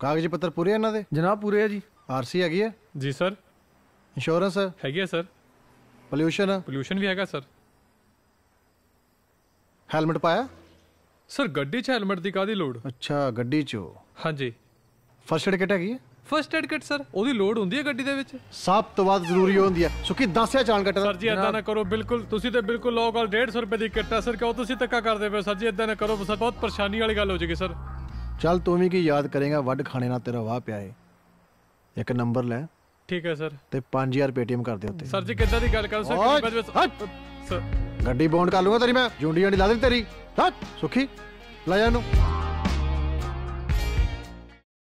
ਕਾਗਜ਼ ਪੱਤਰ ਪੂਰੇ ਆ ਇਹਨਾਂ ਦੇ? ਜਨਾਬ ਪੂਰੇ ਆ ਜੀ। ਆਰਸੀ ਹੈਗੀ ਹੈ ਜੀ ਸਰ। ਇੰਸ਼ੋਰੈਂਸ? ਹੈਗੀ ਹੈ ਸਰ। ਪੋਲਿਊਸ਼ਨ? ਪੋਲੂਸ਼ਨ ਵੀ ਹੈਗਾ ਸਰ। ਹੈਲਮਟ ਪਾਇਆ? ਸਰ ਗੱਡੀ 'ਚ ਹੈਲਮਟ ਦੀ ਕਾਦੀ ਲੋੜ? ਅੱਛਾ ਗੱਡੀ 'ਚ। ਹਾਂਜੀ। ਫਸਟ ਏਡ ਕਿਟ ਹੈਗੀ ਹੈ ਫਸਟ ਏਡ ਕਿਟ ਸਰ। ਉਹਦੀ ਲੋੜ ਹੁੰਦੀ ਹੈ ਗੱਡੀ ਦੇ ਵਿੱਚ? ਸਭ ਤੋਂ ਵੱਧ ਜ਼ਰੂਰੀ ਹੁੰਦੀ ਹੈ। ਸੁੱਕੀ ਦੱਸਿਆ ਚਾਲ ਕੱਟ ਸਰ ਜੀ ਇਦਾਂ ਨਾ ਕਰੋ ਬਿਲਕੁਲ। ਤੁਸੀਂ ਤੇ ਬਿਲਕੁਲ ਲੋਕ ਗੱਲ 150 ਰੁਪਏ ਦੀ ਕਿੱਟ ਹੈ ਸਰ। ਕਿਉਂ ਤੁਸੀਂ ਧੱਕਾ ਕਰਦੇ ਪਏ ਹੋ? ਸਰ ਜੀ ਇਦਾਂ ਨਾ ਕਰੋ। ਸਰ ਬਹੁਤ ਪਰੇਸ਼ਾਨੀ ਵਾਲੀ ਗੱਲ ਹੋ ਜਾਏਗੀ ਸਰ। ਚੱਲ ਤੂੰ ਵੀ ਕੀ ਯਾਦ ਕਰੇਗਾ ਵੱਡ ਖਾਣੇ ਨਾਲ ਤੇਰਾ ਵਾਹ ਪਿਆ ਏ। ਇੱਕ ਨੰਬਰ ਲੈ। ਠੀਕ ਹੈ ਸਰ। ਤੇ 5000 ਪੇਟੀਐਮ ਕਰ ਦੇ ਉੱਤੇ। ਸਰ ਜੀ ਕਿੱਦਾਂ ਦੀ ਗੱਲ ਕਰ ਵਿੱਚ ਹਟ। ਸਰ। ਗੱਡੀ ਬੌਂਡ ਕਰ ਲੂੰਗਾ ਤੇਰੀ ਮੈਂ। ਜੁੰਡੀ ਜਾਂਡੀ ਲਾ ਦੇ ਤੇਰੀ। ਹੱਟ! ਸੁੱਖੀ। ਲੈ ਜਾ ਇਹਨੂੰ।